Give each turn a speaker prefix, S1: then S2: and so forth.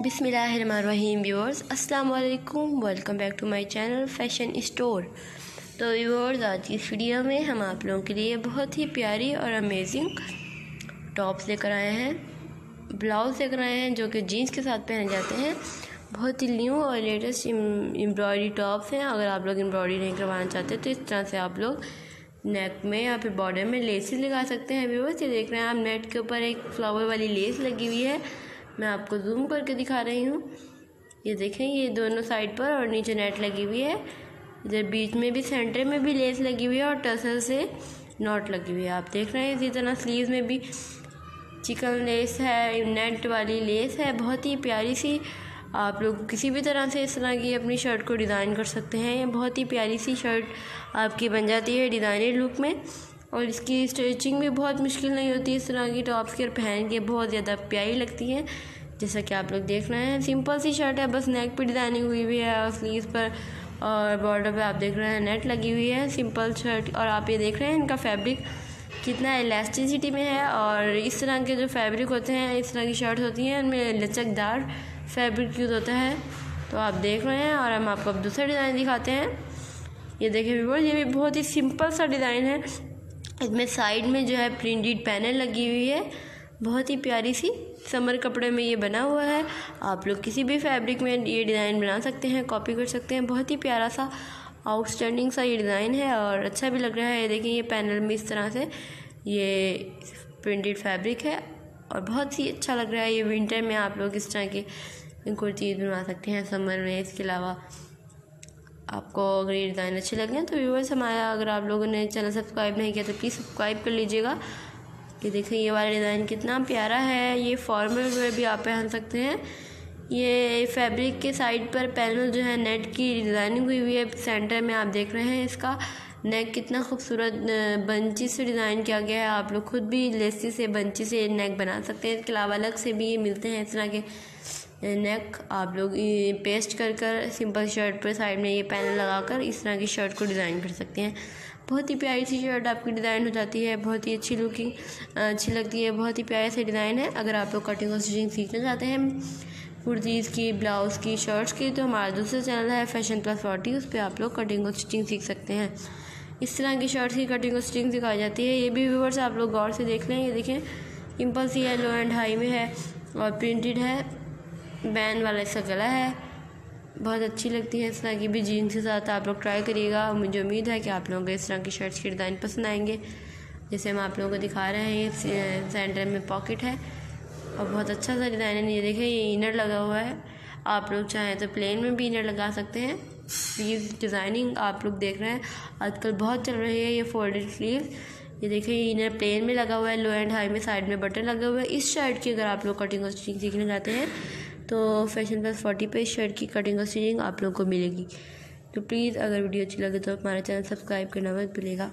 S1: बिसमीम व्यूअर्स अस्सलाम वालेकुम welcome back to my channel fashion store. तो व्यूअर्स, आज की इस वीडियो में हम आप लोगों के लिए बहुत ही प्यारी और अमेजिंग टॉप्स लेकर आए हैं, ब्लाउज लेकर आए हैं, जो कि जीन्स के साथ पहने जाते हैं। बहुत ही न्यू और लेटेस्ट एम्ब्रॉयडरी टॉप्स हैं। अगर आप लोग एम्ब्रॉयडरी नहीं करवाना चाहते तो इस तरह से आप लोग नेक में या फिर बॉर्डर में लेसेस लगा सकते हैं। व्यूवर्स ये देख रहे हैं आप नेट के ऊपर एक फ्लावर वाली लेस लगी हुई है। मैं आपको जूम करके दिखा रही हूँ। ये देखें, ये दोनों साइड पर और नीचे नेट लगी हुई है। इधर बीच में भी सेंटर में भी लेस लगी हुई है और टसल से नॉट लगी हुई है। आप देख रहे हैं, इसी तरह स्लीव में भी चिकन लेस है नेट वाली लेस है। बहुत ही प्यारी सी, आप लोग किसी भी तरह से इस तरह की अपनी शर्ट को डिज़ाइन कर सकते हैं। बहुत ही प्यारी सी शर्ट आपकी बन जाती है डिज़ाइनर लुक में। और इसकी स्टिचिंग भी बहुत मुश्किल नहीं होती, इस तरह की टॉप्स के पहन के बहुत ज़्यादा प्यारी लगती है, जैसा कि आप लोग देख रहे हैं। सिंपल सी शर्ट है, बस नेक पर डिज़ाइनिंग हुई हुई है और स्लीव पर और बॉर्डर पे आप देख रहे हैं नेट लगी हुई है। सिंपल शर्ट और आप ये देख रहे हैं इनका फैब्रिक कितना इलास्टिसिटी में है और इस तरह के जो फैब्रिक होते हैं, इस तरह की शर्ट होती हैं उनमें लचकदार फैब्रिक यूज़ होता है। तो आप देख रहे हैं और हम आपको अब दूसरा डिज़ाइन दिखाते हैं। ये देखिए व्यूवर्स ये भी बहुत ही सिंपल सा डिज़ाइन है। इसमें साइड में जो है प्रिंटेड पैनल लगी हुई है। बहुत ही प्यारी सी समर कपड़े में ये बना हुआ है। आप लोग किसी भी फैब्रिक में ये डिज़ाइन बना सकते हैं, कॉपी कर सकते हैं। बहुत ही प्यारा सा आउटस्टैंडिंग सा ये डिज़ाइन है और अच्छा भी लग रहा है। देखिए, ये पैनल में इस तरह से ये प्रिंटेड फैब्रिक है और बहुत ही अच्छा लग रहा है। ये विंटर में आप लोग इस तरह के कुर्तीज़ बनवा सकते हैं समर में। इसके अलावा आपको अगर ये डिज़ाइन अच्छे लगे तो व्यूवर्स हमारा, अगर आप लोगों ने चैनल सब्सक्राइब नहीं किया तो प्लीज़ सब्सक्राइब कर लीजिएगा। ये देखें, ये वाला डिज़ाइन कितना प्यारा है। ये फॉर्मल में भी आप पहन सकते हैं। ये फैब्रिक के साइड पर पैनल जो है नेट की डिज़ाइनिंग हुई हुई है। सेंटर में आप देख रहे हैं इसका। नेक कितना खूबसूरत बंची से डिज़ाइन किया गया है। आप लोग खुद भी लेसी से बंची से नेक बना सकते हैं। इसके अलावा अलग से भी ये मिलते हैं इस तरह के नेक आप लोग पेस्ट कर कर सिंपल शर्ट पर साइड में ये पैनल लगाकर इस तरह की शर्ट को डिज़ाइन कर सकते हैं। बहुत ही प्यारी सी शर्ट आपकी डिज़ाइन हो जाती है, बहुत ही अच्छी लुकिंग अच्छी लगती है, बहुत ही प्यारे से डिज़ाइन है। अगर आप लोग कटिंग और स्टिचिंग सीखना चाहते हैं कुर्तीज़ की ब्लाउज़ की शर्ट्स की तो हमारा दूसरा चैनल है फ़ैशन प्लस फोर्टी उस पर आप लोग कटिंग और स्टिचिंग सीख सकते हैं। इस तरह की शर्ट्स की कटिंग और स्टिचिंग सिखाई जाती है। ये भी व्यूवर्स आप लोग गौर से देख लें। ये देखें सिंपल सी है लो एंड हाई में है और प्रिंटेड है। बैन वाला इसका गला है। बहुत अच्छी लगती है इस तरह की। भी जीन्स के साथ आप लोग ट्राई करिएगा। मुझे उम्मीद है कि आप लोगों को इस तरह की शर्ट्स के डिज़ाइन पसंद आएँगे। जैसे हम आप लोगों को दिखा रहे हैं, ये सेंटर में पॉकेट है। और बहुत अच्छा सा डिज़ाइन है। ये देखें ये इनर लगा हुआ है। आप लोग चाहें तो प्लेन में भी इनर लगा सकते हैं। स्लीव डिज़ाइनिंग आप लोग देख रहे हैं। आजकल बहुत चल रही है ये फोल्डेड स्लीव ये देखिए, ये इनर प्लेन में लगा हुआ है। लो एंड हाई में साइड में बटन लगा हुआ है। इस शर्ट की अगर आप लोग कटिंग और स्टिचिंग सीखना चाहते हैं तो फ़ैशन प्लस फोर्टी पे शर्ट की कटिंग और स्टिचिंग आप लोगों को मिलेगी। तो प्लीज़ अगर वीडियो अच्छी लगे तो हमारा चैनल सब्सक्राइब करना मत भूलेगा